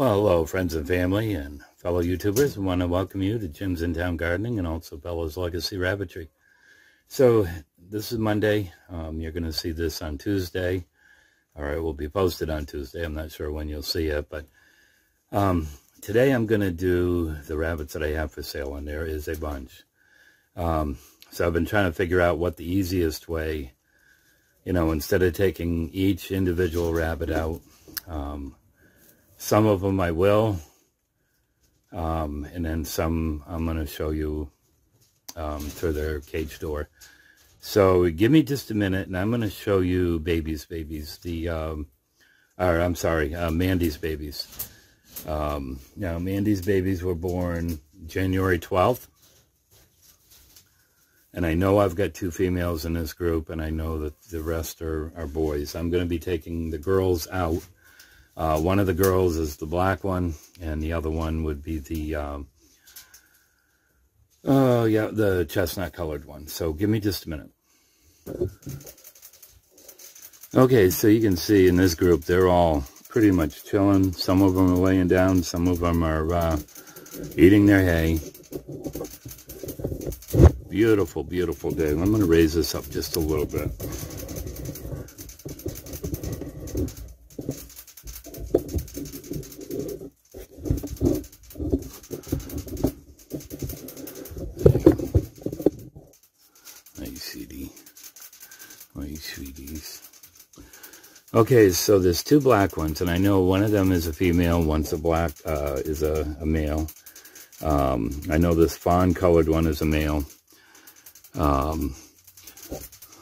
Well, hello, friends and family and fellow YouTubers. I want to welcome you to Jim's In Town Gardening and also Bella's Legacy Rabbitry. So, this is Monday. Um, you're going to see this on Tuesday. All right, will be posted on Tuesday. I'm not sure when you'll see it, but um, today I'm going to do the rabbits that I have for sale, and there is a bunch. Um, so I've been trying to figure out what the easiest way, you know, instead of taking each individual rabbit out, um, some of them I will. Um, and then some I'm going to show you um, through their cage door. So give me just a minute and I'm going to show you babies, babies. The, um, or I'm sorry, uh, Mandy's babies. Um, now, Mandy's babies were born January 12th. And I know I've got two females in this group, and I know that the rest are, are boys. I'm going to be taking the girls out uh, one of the girls is the black one, and the other one would be the, um, oh, yeah, the chestnut colored one. So give me just a minute. Okay, so you can see in this group, they're all pretty much chilling. Some of them are laying down. Some of them are uh, eating their hay. Beautiful, beautiful day. I'm going to raise this up just a little bit. Okay, so there's two black ones, and I know one of them is a female, one's a black, uh, is a, a male. Um, I know this fawn-colored one is a male. Um,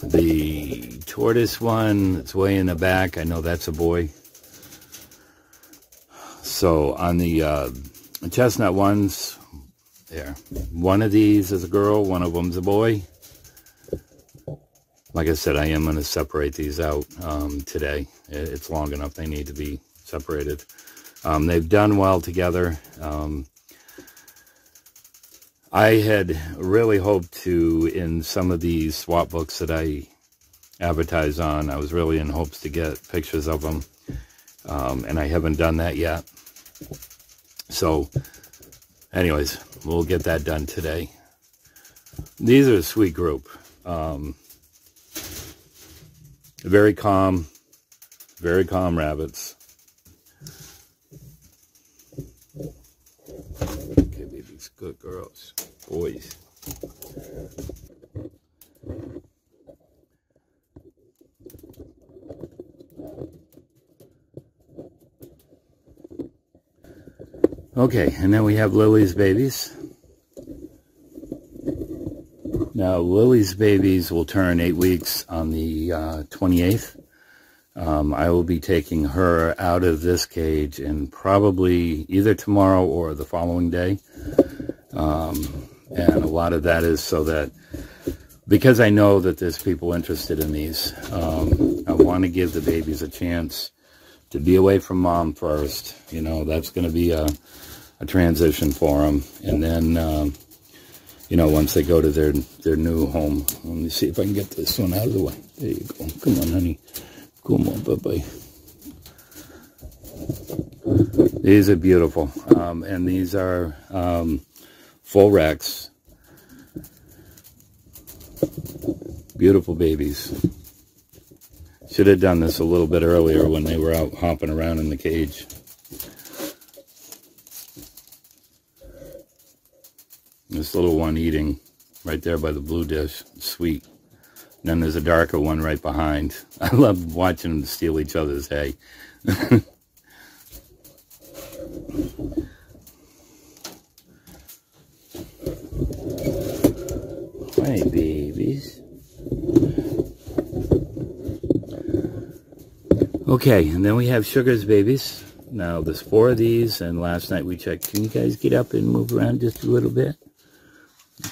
the tortoise one that's way in the back, I know that's a boy. So on the uh, chestnut ones, there, one of these is a girl, one of them's a boy like I said, I am going to separate these out um, today. It's long enough. They need to be separated. Um, they've done well together. Um, I had really hoped to, in some of these swap books that I advertise on, I was really in hopes to get pictures of them. Um, and I haven't done that yet. So, anyways, we'll get that done today. These are a sweet group. Um, very calm, very calm rabbits. Okay, babies, good girls, boys. Okay, and then we have Lily's babies. Now, Lily's babies will turn eight weeks on the uh, 28th. Um, I will be taking her out of this cage and probably either tomorrow or the following day. Um, and a lot of that is so that, because I know that there's people interested in these, um, I want to give the babies a chance to be away from mom first. You know, that's going to be a, a transition for them. And then um, you know, once they go to their their new home. Let me see if I can get this one out of the way. There you go. Come on, honey. Come on, bye-bye. These are beautiful. Um, and these are um, full Rex. Beautiful babies. Should have done this a little bit earlier when they were out hopping around in the cage. This little one eating right there by the blue dish. Sweet. And then there's a darker one right behind. I love watching them steal each other's hay. Hi, babies. Okay, and then we have Sugar's babies. Now, there's four of these, and last night we checked. Can you guys get up and move around just a little bit?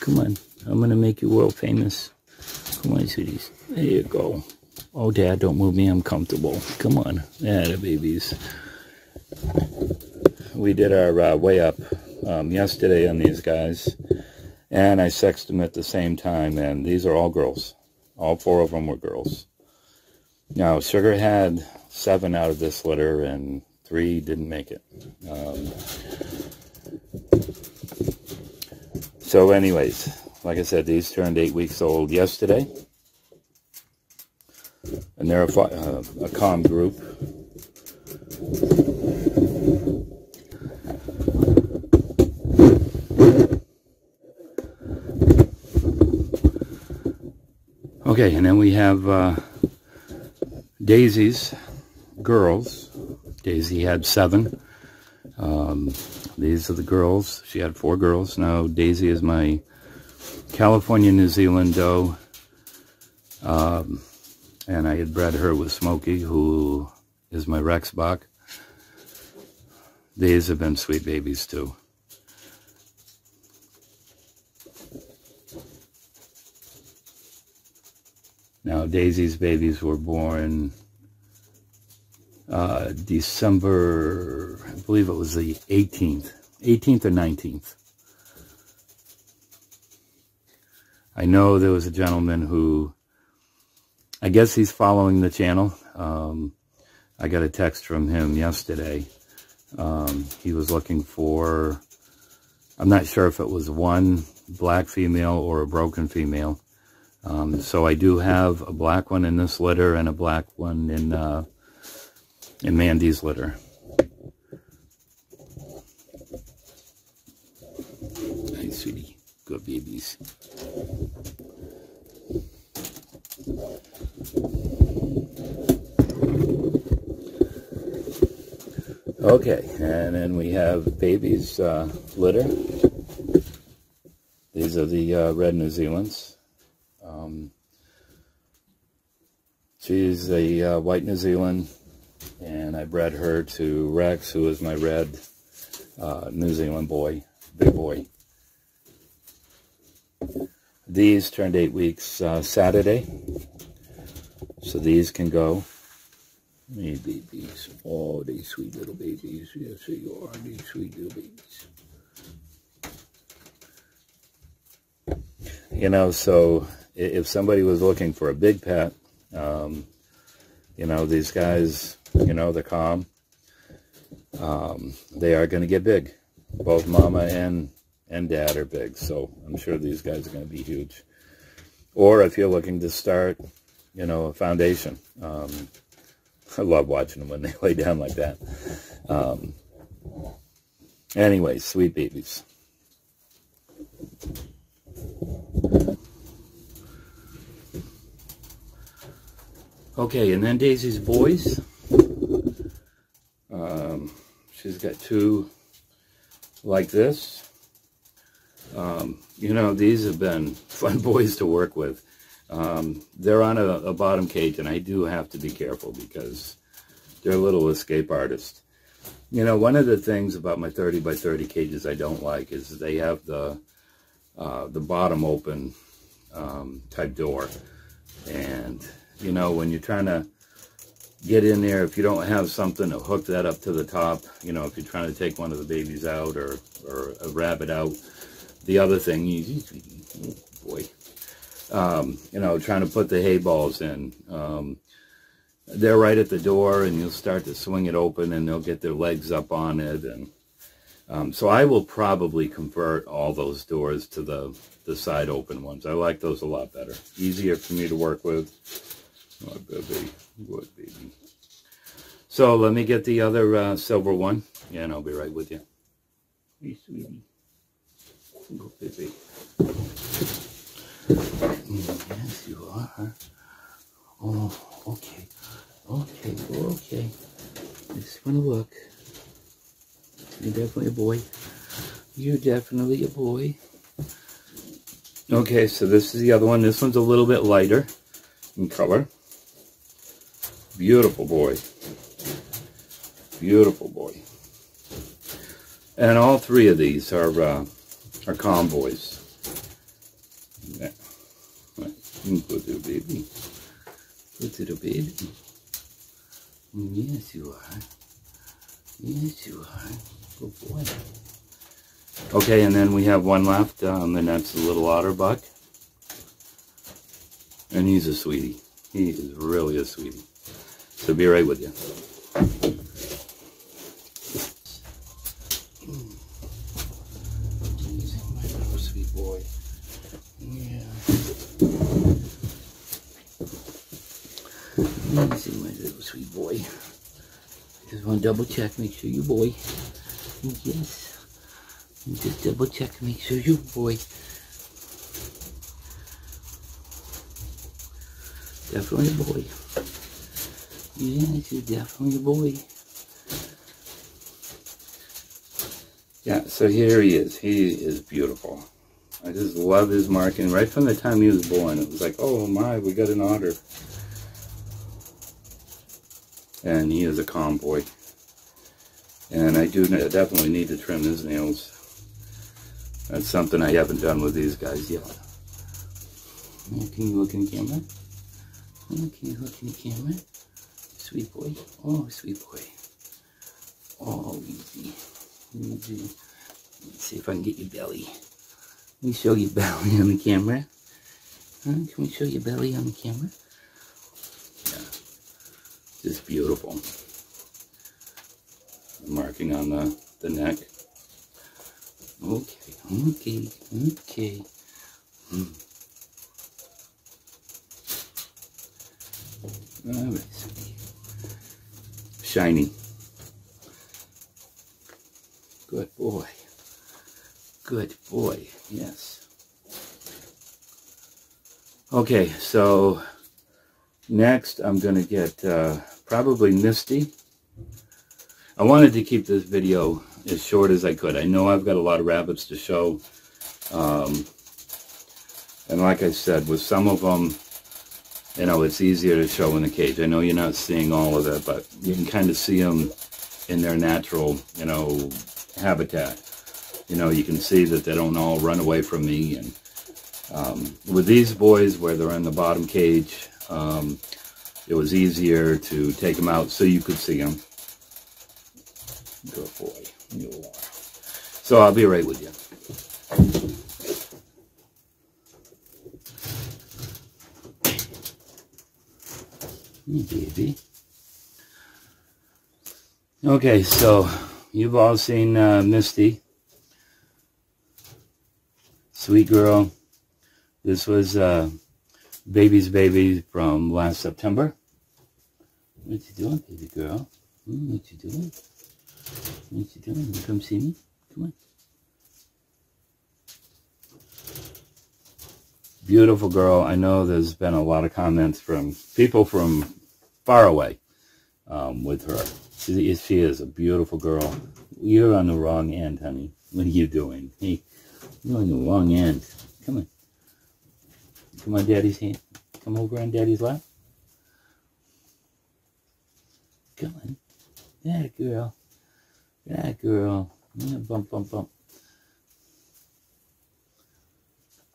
Come on. I'm going to make you world famous. Come on, sweeties. There you go. Oh, Dad, don't move me. I'm comfortable. Come on. Yeah, the babies. We did our uh, weigh up um, yesterday on these guys. And I sexed them at the same time. And these are all girls. All four of them were girls. Now, Sugar had seven out of this litter. And three didn't make it. Um, so anyways, like I said, these turned eight weeks old yesterday. And they're a, uh, a calm group. Okay, and then we have uh, Daisy's girls. Daisy had seven. Um, these are the girls. She had four girls. Now Daisy is my California New Zealand doe. Um, and I had bred her with Smokey, who is my Rex Buck. These have been sweet babies too. Now, Daisy's babies were born uh, December, I believe it was the 18th, 18th or 19th. I know there was a gentleman who, I guess he's following the channel. Um, I got a text from him yesterday. Um, he was looking for, I'm not sure if it was one black female or a broken female. Um, so I do have a black one in this litter and a black one in uh, in Mandy's litter. Hey, sweetie. Good babies. Okay, and then we have babies uh, litter. These are the uh, red New Zealands. Um, she's a uh, white New Zealand, and I bred her to Rex, who is my red uh, New Zealand boy, big boy. These turned eight weeks uh, Saturday, so these can go. Hey, babies. Oh, these sweet little babies. Yes, are. These sweet little babies. You know, so if somebody was looking for a big pet, um, you know, these guys, you know, they're calm. Um, they are going to get big. Both mama and, and dad are big, so I'm sure these guys are going to be huge. Or if you're looking to start, you know, a foundation. Um, I love watching them when they lay down like that. Um, anyway, sweet babies. Okay, and then Daisy's voice. Um, she's got two like this. Um, you know, these have been fun boys to work with. Um, they're on a, a, bottom cage, and I do have to be careful because they're a little escape artist. You know, one of the things about my 30 by 30 cages I don't like is they have the uh, the bottom open um, type door. And you know, when you're trying to get in there, if you don't have something to hook that up to the top, you know, if you're trying to take one of the babies out or, or a rabbit out, the other thing, you, oh boy, um, you know, trying to put the hay balls in. Um, they're right at the door and you'll start to swing it open and they'll get their legs up on it. And um, so I will probably convert all those doors to the, the side open ones. I like those a lot better. Easier for me to work with. Oh, baby. Good baby. So let me get the other uh, silver one, yeah, and I'll be right with you. Hey, sweetie. Go, baby. Yes, you are. Oh, okay. Okay, okay. Just want to look. You're definitely a boy. You're definitely a boy. Okay, so this is the other one. This one's a little bit lighter in color. Beautiful boy. Beautiful boy. And all three of these are uh, are convoys. Yeah. Good little baby. Good little baby. Yes, you are. Yes, you are. Good boy. Okay, and then we have one left, um, and that's the little otter buck. And he's a sweetie. He is really a sweetie. So be right with you. Easy, my little sweet boy. Just want to double check, make sure you boy. Yes. Just double check, make sure you boy. Definitely boy. Yes, you're definitely a boy. Yeah, so here he is. He is beautiful. I just love his marking. Right from the time he was born, it was like, oh my, we got an otter. And he is a calm boy. And I do definitely need to trim his nails. That's something I haven't done with these guys yet. Can you look in camera? Can you look in the camera? Sweet boy. Oh, sweet boy. Oh, easy. Easy. Let's see if I can get your belly. Let me show you belly on the camera. Huh? Can we show your belly on the camera? Yeah. Just beautiful. Marking on the, the neck. Okay, okay, okay. Hmm. All right, shiny. Good boy. Good boy, yes. Okay, so next I'm going to get uh, probably Misty. I wanted to keep this video as short as I could. I know I've got a lot of rabbits to show. Um, and like I said, with some of them, you know, it's easier to show in the cage. I know you're not seeing all of it, but you can kind of see them in their natural, you know, habitat. You know, you can see that they don't all run away from me. And um, with these boys, where they're in the bottom cage, um, it was easier to take them out so you could see them. Good boy. So I'll be right with you. Hey, baby. Okay, so you've all seen uh, Misty. Sweet girl. This was uh, Baby's Baby from last September. What you doing, baby girl? Hmm, what you doing? What you doing? Come see me? Come on. Beautiful girl. I know there's been a lot of comments from people from far away um, with her. She, she is a beautiful girl. You're on the wrong end, honey. What are you doing? Hey, you're on the wrong end. Come on. Come on, Daddy's hand. Come over on Daddy's lap. Come on. That girl. That girl. Yeah, bump, bump, bump.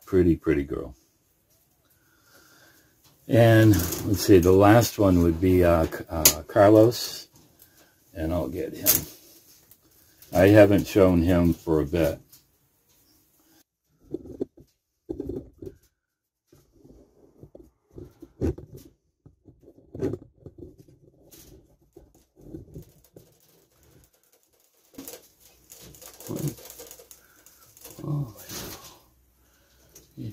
Pretty, pretty girl. And let's see, the last one would be uh, uh, Carlos, and I'll get him. I haven't shown him for a bit. Oh, you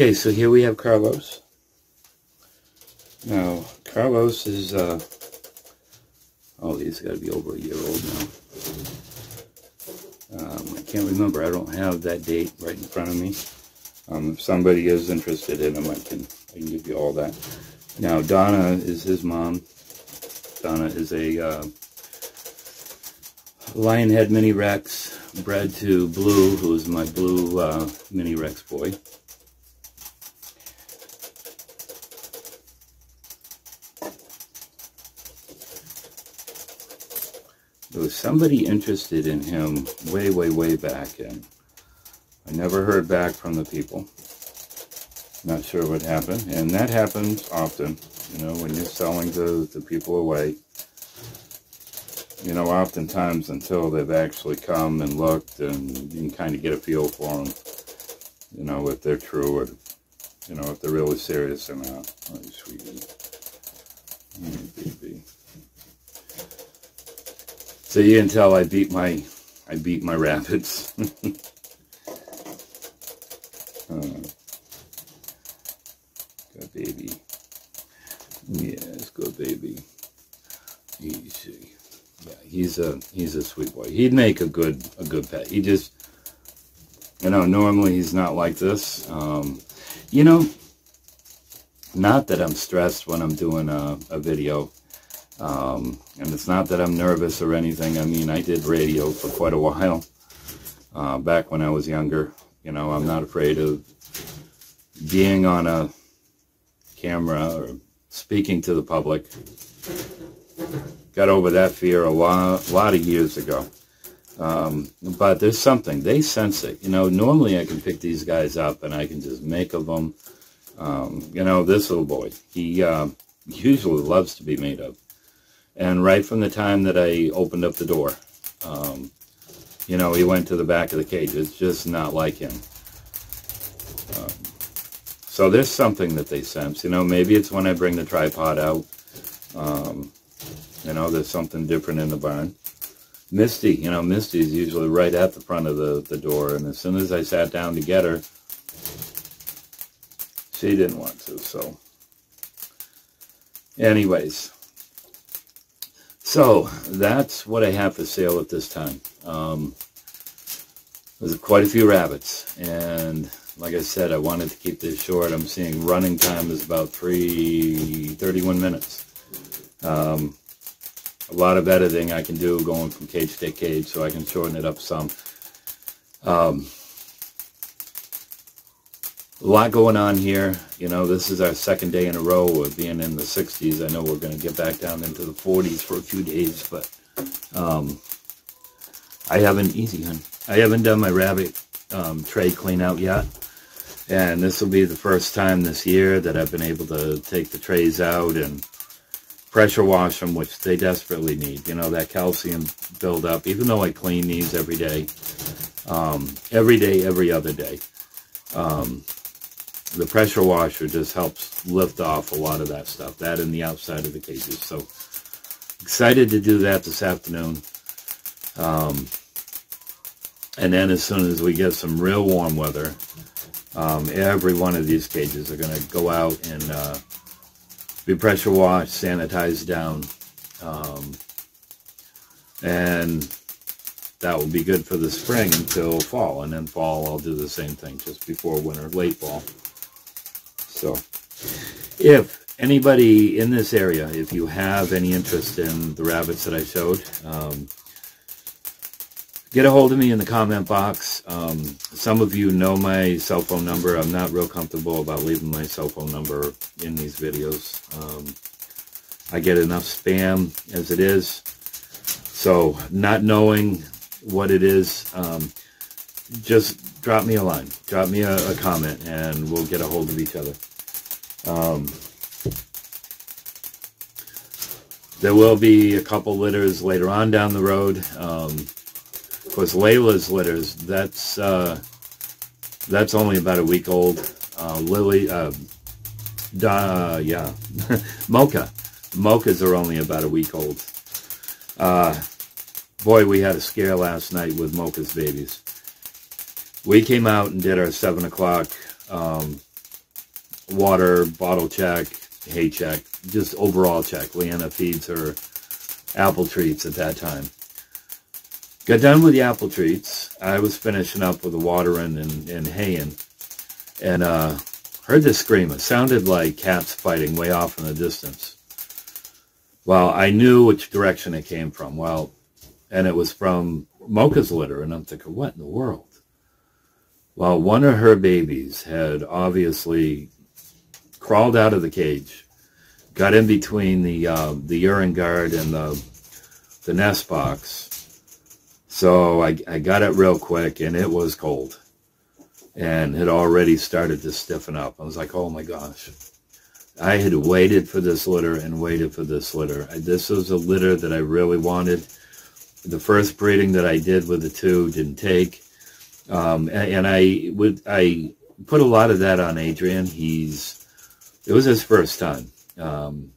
Okay, so here we have Carlos. Now, Carlos is, uh, oh, he's got to be over a year old now. Um, I can't remember. I don't have that date right in front of me. Um, if somebody is interested in him, I can, I can give you all that. Now, Donna is his mom. Donna is a uh, Lionhead Mini Rex bred to Blue, who is my Blue uh, Mini Rex boy. Somebody interested in him way, way, way back, and I never heard back from the people. Not sure what happened, and that happens often, you know, when you're selling the, the people away. You know, oftentimes until they've actually come and looked, and you can kind of get a feel for them, you know, if they're true or, you know, if they're really serious or not. Oh, sweetie. baby. So you can tell I beat my I beat my rabbits. Uh, good baby. Yes, good baby. Easy. Yeah, he's a he's a sweet boy. He'd make a good a good pet. He just you know, normally he's not like this. Um, you know, not that I'm stressed when I'm doing a, a video. Um, and it's not that I'm nervous or anything. I mean, I did radio for quite a while. Uh, back when I was younger. You know, I'm not afraid of being on a camera or speaking to the public. Got over that fear a lot, a lot of years ago. Um, but there's something. They sense it. You know, normally I can pick these guys up and I can just make of them. Um, you know, this little boy, he uh, usually loves to be made of. And right from the time that I opened up the door, um, you know, he went to the back of the cage. It's just not like him. Um, so there's something that they sense. You know, maybe it's when I bring the tripod out. Um, you know, there's something different in the barn. Misty, you know, Misty is usually right at the front of the, the door. And as soon as I sat down to get her, she didn't want to. So, anyways, so that's what I have for sale at this time. Um, there's quite a few rabbits. And like I said, I wanted to keep this short. I'm seeing running time is about three, 31 minutes. Um, a lot of editing I can do going from cage to cage, so I can shorten it up some. Um, a lot going on here. You know, this is our second day in a row of being in the 60s. I know we're going to get back down into the 40s for a few days, but um, I haven't, easy, hun. I haven't done my rabbit um, tray clean out yet. And this will be the first time this year that I've been able to take the trays out and pressure wash them, which they desperately need. You know, that calcium buildup, even though I clean these every day, um, every day, every other day. Um, the pressure washer just helps lift off a lot of that stuff, that and the outside of the cages. So excited to do that this afternoon. Um, and then as soon as we get some real warm weather, um, every one of these cages are going to go out and uh, be pressure washed, sanitized down, um, and that will be good for the spring until fall. And then fall, I'll do the same thing just before winter, late fall. So, if anybody in this area, if you have any interest in the rabbits that I showed, um, get a hold of me in the comment box. Um, some of you know my cell phone number. I'm not real comfortable about leaving my cell phone number in these videos. Um, I get enough spam as it is. So not knowing what it is, um, just drop me a line. Drop me a, a, comment and we'll get a hold of each other. Um, there will be a couple litters later on down the road. Um, of course, Layla's litters, that's, uh, that's only about a week old. Uh, Lily, uh, da, yeah, Mocha. Mochas are only about a week old. Uh, boy, we had a scare last night with Mocha's babies. We came out and did our 7 o'clock um, water bottle check, hay check, just overall check. Leanna feeds her apple treats at that time. Got done with the apple treats. I was finishing up with the watering and, and haying. And uh, heard this scream. It sounded like cats fighting way off in the distance. Well, I knew which direction it came from. Well, and it was from Mocha's litter. And I'm thinking, what in the world? Well, one of her babies had obviously crawled out of the cage, got in between the uh, the urine guard and the the nest box, so I, I got it real quick, and it was cold. And had already started to stiffen up. I was like, oh my gosh. I had waited for this litter and waited for this litter. This was a litter that I really wanted. The first breeding that I did with the two didn't take. Um, and, and I would I put a lot of that on Adrian. He's it was his first time. Um,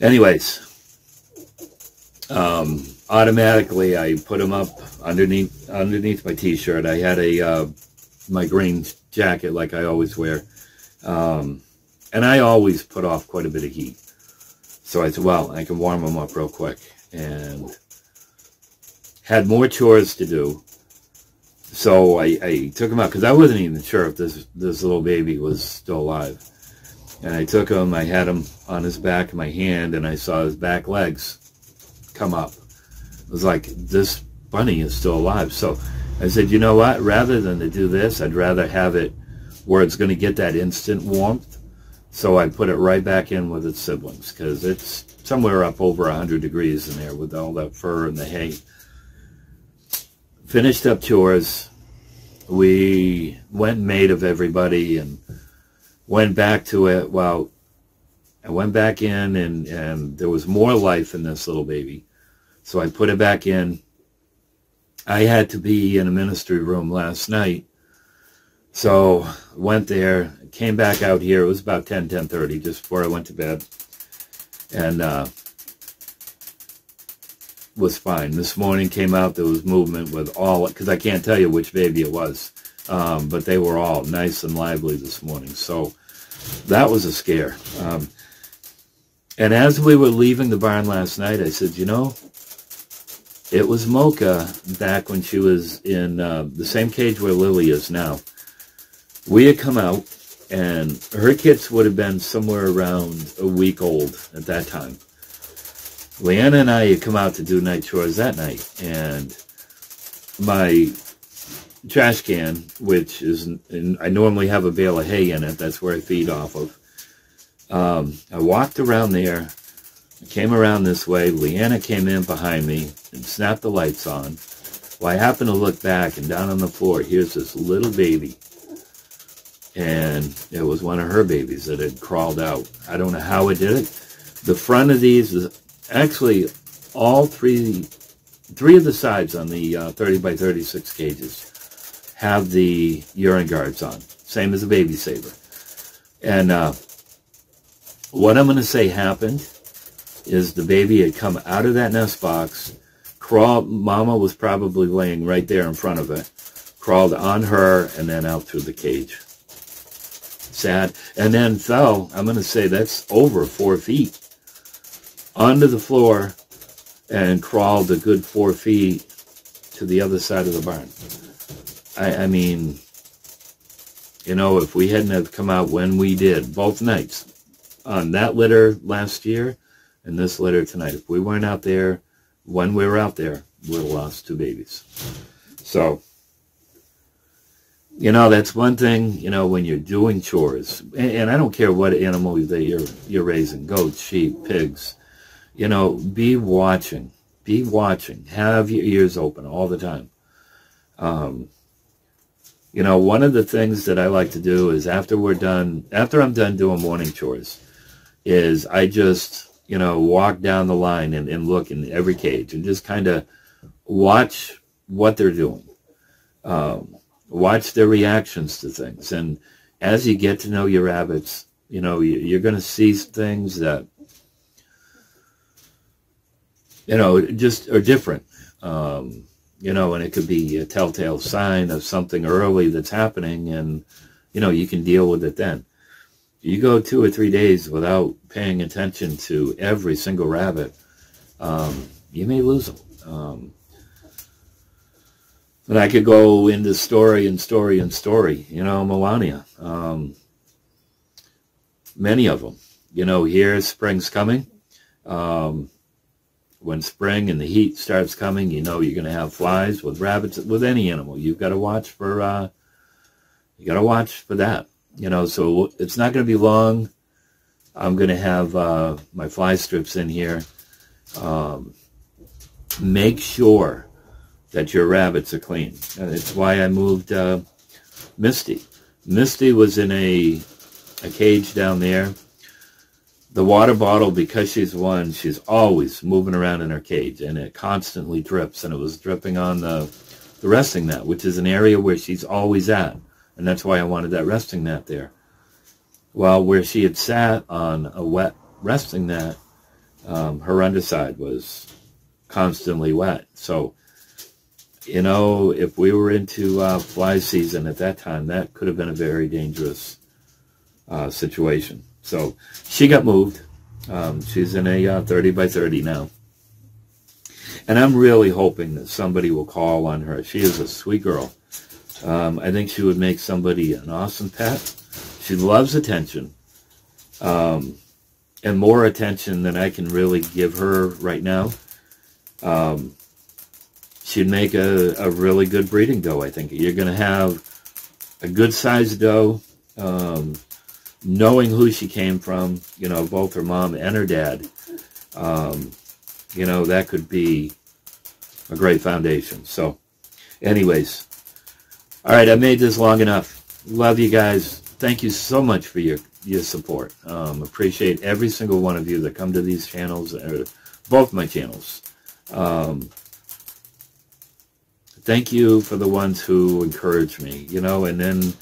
anyways, um, automatically I put them up underneath underneath my t-shirt. I had a uh, my green jacket like I always wear. Um, and I always put off quite a bit of heat. So I said, well, I can warm them up real quick. And had more chores to do. So I, I took him out because I wasn't even sure if this this little baby was still alive. And I took him, I had him on his back in my hand, and I saw his back legs come up. It was like, this bunny is still alive. So I said, you know what? Rather than to do this, I'd rather have it where it's going to get that instant warmth. So I put it right back in with its siblings because it's somewhere up over 100 degrees in there with all that fur and the hay. Finished up chores. We went made of everybody and went back to it. Well, I went back in and, and there was more life in this little baby. So I put it back in. I had to be in a ministry room last night. So went there, came back out here. It was about 10, 10.30 just before I went to bed. And uh, was fine. This morning came out, there was movement with all, because I can't tell you which baby it was. Um, but they were all nice and lively this morning. So that was a scare. Um, and as we were leaving the barn last night, I said, you know, it was Mocha back when she was in uh, the same cage where Lily is now. We had come out, and her kits would have been somewhere around a week old at that time. Leanna and I had come out to do night chores that night, and my trash can, which is, I normally have a bale of hay in it. That's where I feed off of. Um, I walked around there. I came around this way. Leanna came in behind me and snapped the lights on. Well, I happened to look back, and down on the floor, here's this little baby. And it was one of her babies that had crawled out. I don't know how it did it. The front of these is actually all three, three of the sides on the uh, 30 by 36 cages have the urine guards on, same as a baby saver. And uh, what I'm going to say happened is the baby had come out of that nest box, crawled, mama was probably laying right there in front of it, crawled on her and then out through the cage. Sad. And then fell, I'm going to say that's over four feet, onto the floor and crawled a good four feet to the other side of the barn. I, I mean, you know, if we hadn't have come out when we did, both nights, on that litter last year and this litter tonight, if we weren't out there when we were out there, we lost two babies. So, you know, that's one thing, you know, when you're doing chores, and, and I don't care what animal that you're, you're raising, goats, sheep, pigs, you know, be watching, be watching, have your ears open all the time. Um, you know, one of the things that I like to do is after we're done, after I'm done doing morning chores, is I just, you know, walk down the line and, and look in every cage and just kind of watch what they're doing. Um, watch their reactions to things. And as you get to know your rabbits, you know, you, are going to see things that, you know, just are different. Um, you know, and it could be a telltale sign of something early that's happening, and, you know, you can deal with it then. You go two or three days without paying attention to every single rabbit, um, you may lose them. Um, and I could go into story and story and story, you know, Melania. Um, many of them. You know, here spring's coming. Um, when spring and the heat starts coming, you know you're going to have flies with rabbits, with any animal. You've got to watch for, uh, you got to watch for that. You know, so it's not going to be long. I'm going to have uh, my fly strips in here. Um, make sure that your rabbits are clean. And it's why I moved uh, Misty. Misty was in a, a cage down there the water bottle, because she's one, she's always moving around in her cage, and it constantly drips, and it was dripping on the, the resting mat, which is an area where she's always at, and that's why I wanted that resting mat there. Well, where she had sat on a wet resting mat, um, her underside was constantly wet. So you know, if we were into uh, fly season at that time, that could have been a very dangerous uh, situation. So she got moved. Um, she's in a uh, 30 by 30 now. And I'm really hoping that somebody will call on her. She is a sweet girl. Um, I think she would make somebody an awesome pet. She loves attention. Um, and more attention than I can really give her right now. Um, she'd make a, a really good breeding doe, I think. You're going to have a good sized doe, um, knowing who she came from, you know, both her mom and her dad. Um, you know, that could be a great foundation. So, anyways, all right, I made this long enough. Love you guys. Thank you so much for your, your support. Um, appreciate every single one of you that come to these channels, or both my channels. Um, thank you for the ones who encourage me, you know, and then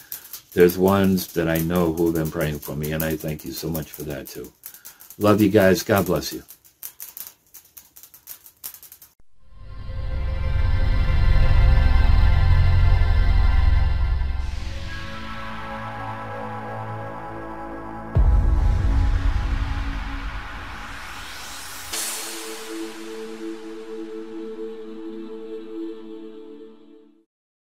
there's ones that I know who have been praying for me, and I thank you so much for that too. Love you guys. God bless you.